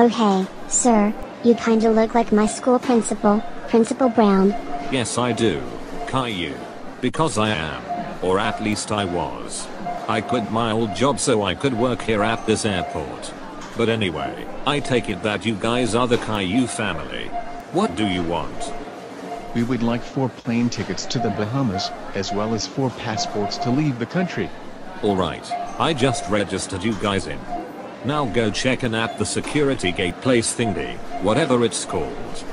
Oh hey, sir, you kinda look like my school principal, Principal Brown. Yes I do. Caillou. Because I am. Or at least I was. I quit my old job so I could work here at this airport. But anyway, I take it that you guys are the Caillou family. What do you want? We would like four plane tickets to the Bahamas, as well as four passports to leave the country. Alright, I just registered you guys in. Now go check in at the security gate place thingy, whatever it's called.